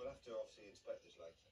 we'll have to obviously inspect this later.